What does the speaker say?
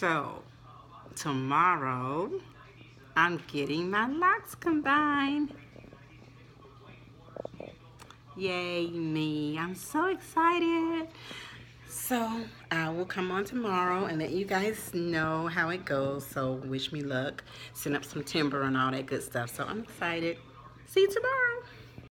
So, tomorrow, I'm getting my locks combined. Yay, me. I'm so excited. So, I will come on tomorrow and let you guys know how it goes. So, wish me luck. Send up some timber and all that good stuff. So, I'm excited. See you tomorrow.